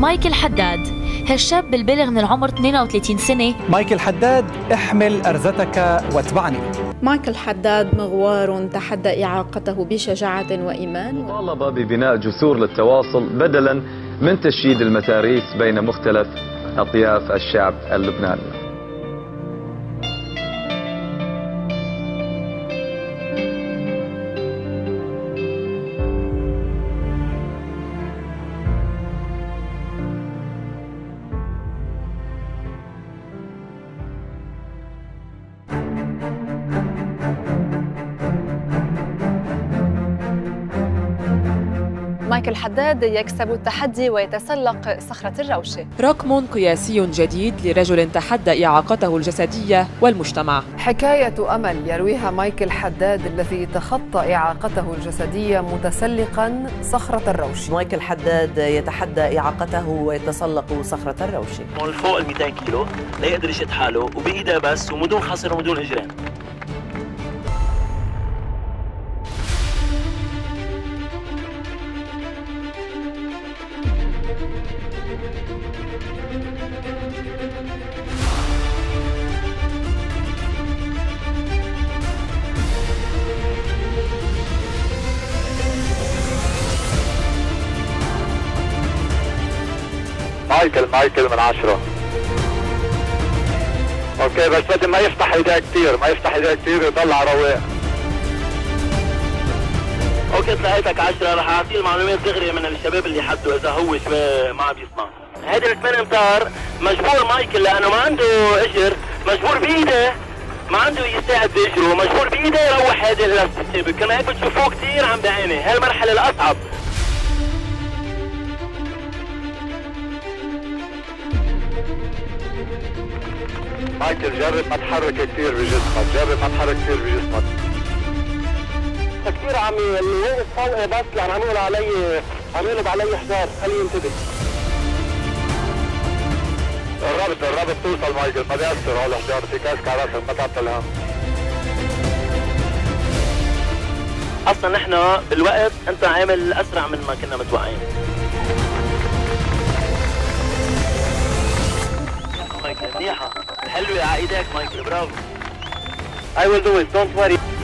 مايكل حداد هالشاب بالبلغ من العمر 32 سنة. مايكل حداد احمل أرزتك واتبعني. مايكل حداد مغوار تحدى إعاقته بشجاعة وإيمان. طالب ببناء جسور للتواصل بدلا من تشييد المتاريس بين مختلف أطياف الشعب اللبناني. مايكل حداد يكسب التحدي ويتسلق صخرة الروشة رقم قياسي جديد لرجل تحدى إعاقته الجسدية والمجتمع. حكاية أمل يرويها مايكل حداد الذي تخطى إعاقته الجسدية متسلقا صخرة الروشة مايكل حداد يتحدى إعاقته ويتسلق صخرة الروشة فوق ال 200 كيلو لا يقدر يشد حاله وبإيده بس ومدون خصر ومدون إجرام مايكل مايكل من عشرة. okay بس بدي ما يفتح إيديه كثير ما يفتح إيديه كثير ويطلع رواق okay طلعتك عشرة. رح أعطيه المعلومات دغري من الشباب اللي حدوا إذا هو شوي ما عم يسمع. هيدي الثمان أمتار مجبور مايكل لأنه ما عنده اجر مجبور بإيده. ما عنده يساعد باجره مجبور بإيده يروح هذه الاستسابة كما هيك بتشوفوه كثير عم بعاني هاي المرحلة الأصعب. مايكل جرب ما تحرك كثير بجسمك جرب ما تحرك كثير بجسمك. كثير عم اللي واقف فوقي بس يعني عم يقول علي عم يقلب علي حجار خليه ينتبه. قربت قربت توصل مايكل ما بيأثر على الحجار في كاسك على راسك ما تعطل الهم أصلا نحن بالوقت أنت عامل أسرع من ما كنا متوقعين. مايكل. منيحه حلوة على إيدك مايكل برافو. I will do it. Don't worry.